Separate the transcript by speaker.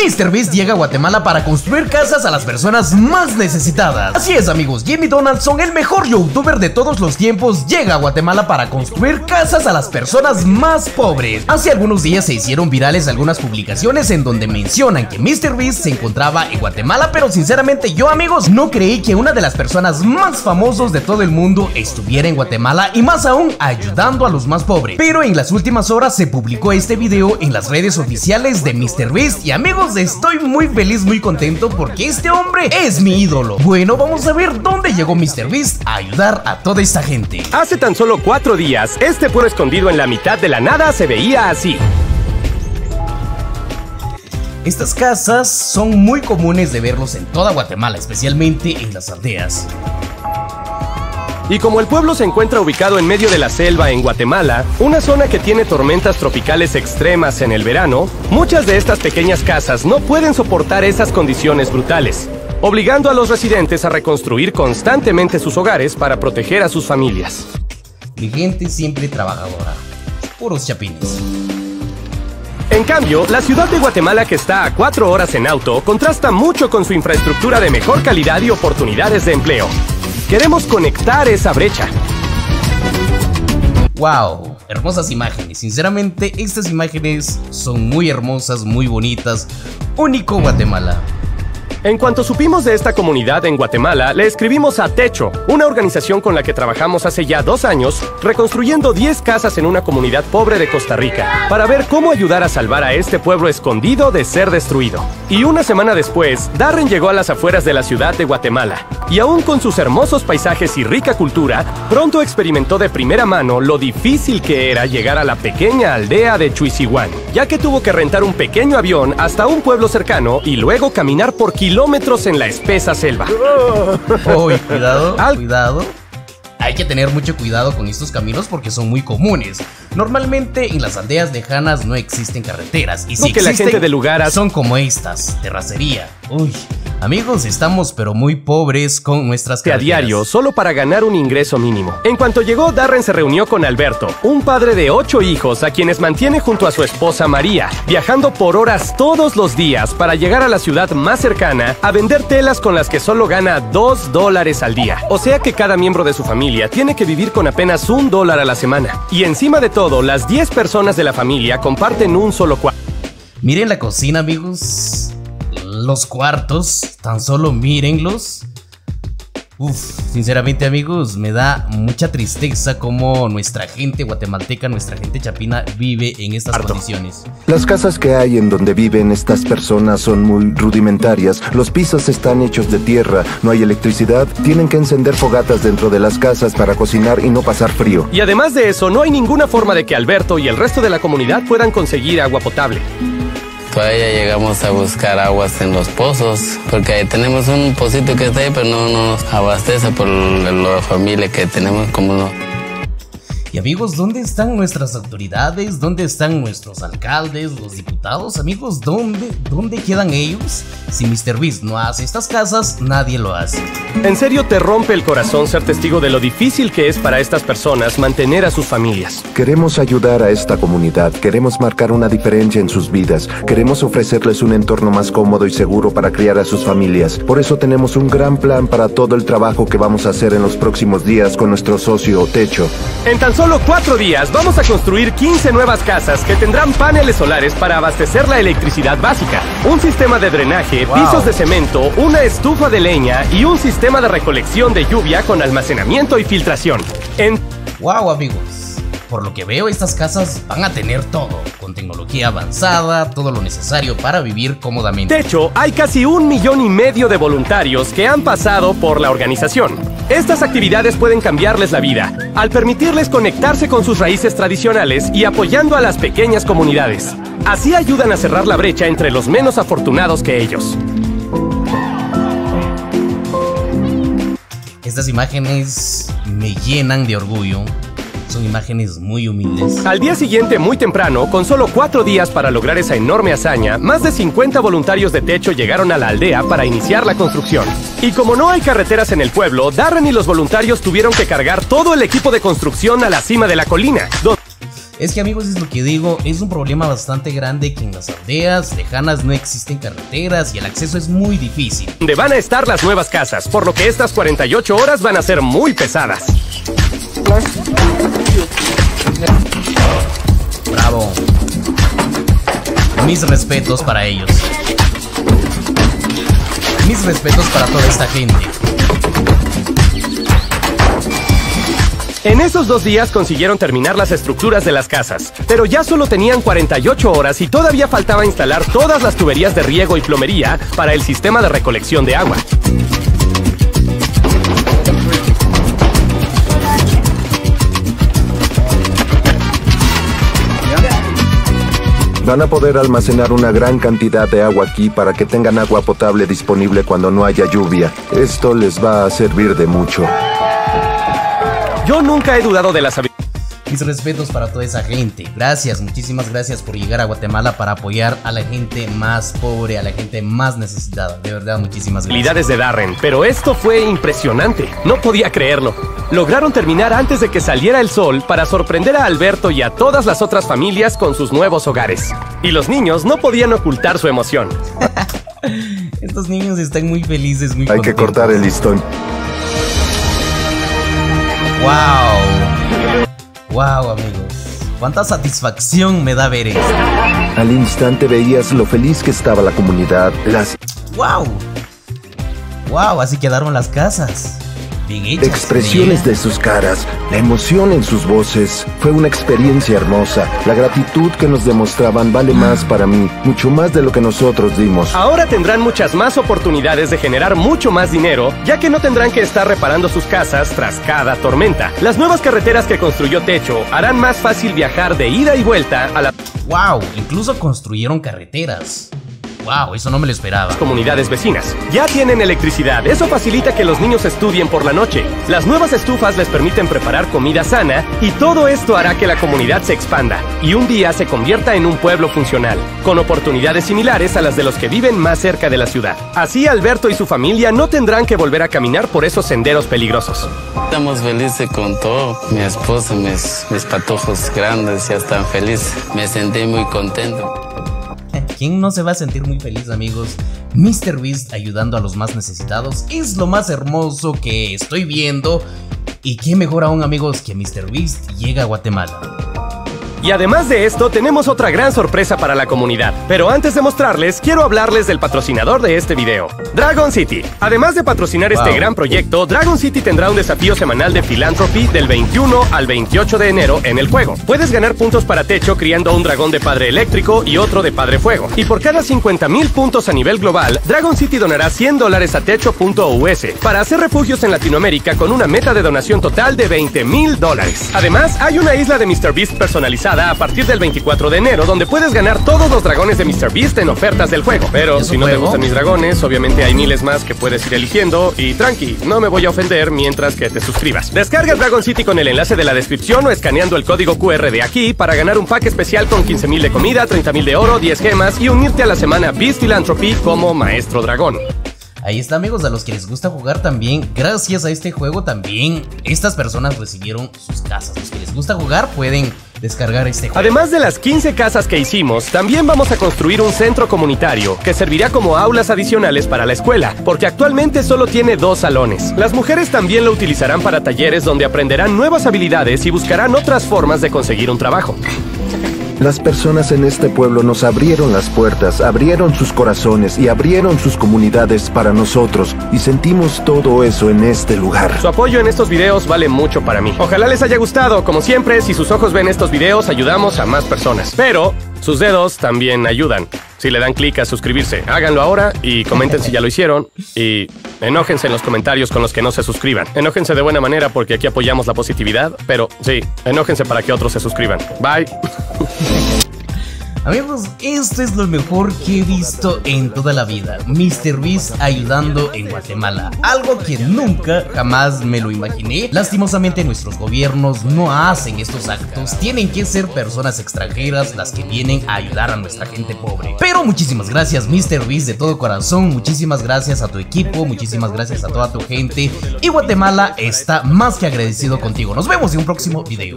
Speaker 1: MrBeast llega a Guatemala para construir casas a las personas más necesitadas. Así es amigos, Jimmy Donaldson, el mejor youtuber de todos los tiempos, llega a Guatemala para construir casas a las personas más pobres. Hace algunos días se hicieron virales algunas publicaciones en donde mencionan que MrBeast se encontraba en Guatemala, pero sinceramente yo amigos no creí que una de las personas más famosos de todo el mundo estuviera en Guatemala y más aún ayudando a los más pobres. Pero en las últimas horas se publicó este video en las redes oficiales de MrBeast y amigos estoy muy feliz, muy contento porque este hombre es mi ídolo. Bueno, vamos a ver dónde llegó MrBeast a ayudar a toda esta gente.
Speaker 2: Hace tan solo cuatro días, este pueblo escondido en la mitad de la nada se veía así.
Speaker 1: Estas casas son muy comunes de verlos en toda Guatemala, especialmente en las aldeas.
Speaker 2: Y como el pueblo se encuentra ubicado en medio de la selva en Guatemala, una zona que tiene tormentas tropicales extremas en el verano, muchas de estas pequeñas casas no pueden soportar esas condiciones brutales, obligando a los residentes a reconstruir constantemente sus hogares para proteger a sus familias.
Speaker 1: Mi gente siempre trabajadora, puros chapines.
Speaker 2: En cambio, la ciudad de Guatemala, que está a cuatro horas en auto, contrasta mucho con su infraestructura de mejor calidad y oportunidades de empleo. Queremos conectar esa brecha.
Speaker 1: Wow, hermosas imágenes. Sinceramente, estas imágenes son muy hermosas, muy bonitas. Único Guatemala.
Speaker 2: En cuanto supimos de esta comunidad en Guatemala, le escribimos a Techo, una organización con la que trabajamos hace ya dos años, reconstruyendo 10 casas en una comunidad pobre de Costa Rica, para ver cómo ayudar a salvar a este pueblo escondido de ser destruido. Y una semana después, Darren llegó a las afueras de la ciudad de Guatemala, y aún con sus hermosos paisajes y rica cultura, pronto experimentó de primera mano lo difícil que era llegar a la pequeña aldea de Chuisihuán, ya que tuvo que rentar un pequeño avión hasta un pueblo cercano y luego caminar por kilómetros en la espesa selva.
Speaker 1: Uy, cuidado, cuidado. Hay que tener mucho cuidado con estos caminos porque son muy comunes. Normalmente en las aldeas lejanas no existen carreteras y si
Speaker 2: que la gente del lugar
Speaker 1: son como estas, terracería. Uy, Amigos, estamos pero muy pobres con nuestras
Speaker 2: carreteras. A diario, solo para ganar un ingreso mínimo. En cuanto llegó, Darren se reunió con Alberto, un padre de ocho hijos a quienes mantiene junto a su esposa María, viajando por horas todos los días para llegar a la ciudad más cercana a vender telas con las que solo gana dos dólares al día. O sea que cada miembro de su familia tiene que vivir con apenas un dólar a la semana. Y encima de todo, las 10 personas de la familia comparten un solo cuarto.
Speaker 1: Miren la cocina, amigos los cuartos, tan solo mírenlos. Uf, sinceramente amigos, me da mucha tristeza cómo nuestra gente guatemalteca, nuestra gente chapina vive en estas condiciones.
Speaker 3: Las casas que hay en donde viven estas personas son muy rudimentarias, los pisos están hechos de tierra, no hay electricidad, tienen que encender fogatas dentro de las casas para cocinar y no pasar frío.
Speaker 2: Y además de eso, no hay ninguna forma de que Alberto y el resto de la comunidad puedan conseguir agua potable.
Speaker 4: Todavía llegamos a buscar aguas en los pozos, porque ahí tenemos un pocito que está ahí, pero no nos abastece por la familia que tenemos como no.
Speaker 1: Y amigos, ¿dónde están nuestras autoridades? ¿Dónde están nuestros alcaldes, los diputados? Amigos, ¿dónde, dónde quedan ellos? Si Mr. Beast no hace estas casas, nadie lo hace.
Speaker 2: En serio te rompe el corazón ser testigo de lo difícil que es para estas personas mantener a sus familias.
Speaker 3: Queremos ayudar a esta comunidad, queremos marcar una diferencia en sus vidas, queremos ofrecerles un entorno más cómodo y seguro para criar a sus familias. Por eso tenemos un gran plan para todo el trabajo que vamos a hacer en los próximos días con nuestro socio Techo.
Speaker 2: En solo cuatro días vamos a construir 15 nuevas casas que tendrán paneles solares para abastecer la electricidad básica, un sistema de drenaje, pisos de cemento, una estufa de leña y un sistema de recolección de lluvia con almacenamiento y filtración. En...
Speaker 1: ¡Wow, amigos! Por lo que veo, estas casas van a tener todo, con tecnología avanzada, todo lo necesario para vivir cómodamente.
Speaker 2: De hecho, hay casi un millón y medio de voluntarios que han pasado por la organización. Estas actividades pueden cambiarles la vida, al permitirles conectarse con sus raíces tradicionales y apoyando a las pequeñas comunidades. Así ayudan a cerrar la brecha entre los menos afortunados que ellos.
Speaker 1: Estas imágenes me llenan de orgullo son imágenes muy humildes.
Speaker 2: Al día siguiente, muy temprano, con solo cuatro días para lograr esa enorme hazaña, más de 50 voluntarios de techo llegaron a la aldea para iniciar la construcción. Y como no hay carreteras en el pueblo, Darren y los voluntarios tuvieron que cargar todo el equipo de construcción a la cima de la colina.
Speaker 1: Es que amigos, es lo que digo, es un problema bastante grande que en las aldeas lejanas no existen carreteras y el acceso es muy difícil.
Speaker 2: Donde van a estar las nuevas casas, por lo que estas 48 horas van a ser muy pesadas.
Speaker 1: Bravo. Mis respetos para ellos. Mis respetos para toda esta gente.
Speaker 2: En esos dos días consiguieron terminar las estructuras de las casas, pero ya solo tenían 48 horas y todavía faltaba instalar todas las tuberías de riego y plomería para el sistema de recolección de agua.
Speaker 3: Van a poder almacenar una gran cantidad de agua aquí para que tengan agua potable disponible cuando no haya lluvia. Esto les va a servir de mucho.
Speaker 2: Yo nunca he dudado de las habilidades
Speaker 1: Mis respetos para toda esa gente. Gracias, muchísimas gracias por llegar a Guatemala para apoyar a la gente más pobre, a la gente más necesitada. De verdad, muchísimas gracias.
Speaker 2: de Darren, pero esto fue impresionante. No podía creerlo. Lograron terminar antes de que saliera el sol para sorprender a Alberto y a todas las otras familias con sus nuevos hogares. Y los niños no podían ocultar su emoción.
Speaker 1: Estos niños están muy felices, muy
Speaker 3: Hay que cortar el listón.
Speaker 1: ¡Wow! ¡Wow, amigos! ¡Cuánta satisfacción me da ver esto!
Speaker 3: Al instante veías lo feliz que estaba la comunidad, las
Speaker 1: ¡Wow! ¡Wow! Así quedaron las casas.
Speaker 3: Expresiones de sus caras, la emoción en sus voces. Fue una experiencia hermosa. La gratitud que nos demostraban vale más para mí, mucho más de lo que nosotros dimos.
Speaker 2: Ahora tendrán muchas más oportunidades de generar mucho más dinero, ya que no tendrán que estar reparando sus casas tras cada tormenta. Las nuevas carreteras que construyó Techo harán más fácil viajar de ida y vuelta a las
Speaker 1: ¡Wow! Incluso construyeron carreteras. ¡Wow! Eso no me lo esperaba.
Speaker 2: comunidades vecinas. Ya tienen electricidad, eso facilita que los niños estudien por la noche. Las nuevas estufas les permiten preparar comida sana y todo esto hará que la comunidad se expanda y un día se convierta en un pueblo funcional, con oportunidades similares a las de los que viven más cerca de la ciudad. Así Alberto y su familia no tendrán que volver a caminar por esos senderos peligrosos.
Speaker 4: Estamos felices con todo. Mi esposa, mis, mis patojos grandes ya están felices. Me sentí muy contento.
Speaker 1: ¿Quién no se va a sentir muy feliz, amigos? Mr. Beast ayudando a los más necesitados es lo más hermoso que estoy viendo. Y qué mejor aún, amigos, que Mr. Beast llega a Guatemala.
Speaker 2: Y además de esto, tenemos otra gran sorpresa para la comunidad. Pero antes de mostrarles, quiero hablarles del patrocinador de este video, Dragon City. Además de patrocinar este gran proyecto, Dragon City tendrá un desafío semanal de Philanthropy del 21 al 28 de enero en el juego. Puedes ganar puntos para techo criando un dragón de padre eléctrico y otro de padre fuego. Y por cada 50 mil puntos a nivel global, Dragon City donará 100 dólares a techo.us para hacer refugios en Latinoamérica con una meta de donación total de 20 mil dólares. Además, hay una isla de MrBeast personalizada a partir del 24 de enero donde puedes ganar todos los dragones de MrBeast en ofertas del juego. Pero
Speaker 1: ¿Es
Speaker 2: si no te
Speaker 1: juego?
Speaker 2: gustan mis dragones, obviamente hay miles más que puedes ir eligiendo y tranqui, no me voy a ofender mientras que te suscribas. Descarga Dragon City con el enlace de la descripción o escaneando el código QR de aquí para ganar un pack especial con 15 mil de comida, 30 mil de oro, 10 gemas y unirte a la semana Beast Philanthropy como maestro dragón.
Speaker 1: Ahí está amigos, a los que les gusta jugar también, gracias a este juego también estas personas recibieron sus casas. Los que les gusta jugar pueden descargar este juego.
Speaker 2: Además de las 15 casas que hicimos, también vamos a construir un centro comunitario que servirá como aulas adicionales para la escuela, porque actualmente solo tiene dos salones. Las mujeres también lo utilizarán para talleres donde aprenderán nuevas habilidades y buscarán otras formas de conseguir un trabajo.
Speaker 3: Las personas en este pueblo nos abrieron las puertas, abrieron sus corazones y abrieron sus comunidades para nosotros y sentimos todo eso en este lugar.
Speaker 2: Su apoyo en estos videos vale mucho para mí. Ojalá les haya gustado. Como siempre, si sus ojos ven estos videos, ayudamos a más personas. Pero sus dedos también ayudan. Si le dan clic a suscribirse, háganlo ahora y comenten si ya lo hicieron. Y enójense en los comentarios con los que no se suscriban. Enójense de buena manera porque aquí apoyamos la positividad. Pero sí, enójense para que otros se suscriban. Bye.
Speaker 1: Amigos, esto es lo mejor que he visto en toda la vida. Mr. Beast ayudando en Guatemala. Algo que nunca, jamás me lo imaginé. Lastimosamente nuestros gobiernos no hacen estos actos. Tienen que ser personas extranjeras las que vienen a ayudar a nuestra gente pobre. Pero muchísimas gracias Mr. Beast de todo corazón. Muchísimas gracias a tu equipo. Muchísimas gracias a toda tu gente. Y Guatemala está más que agradecido contigo. Nos vemos en un próximo video.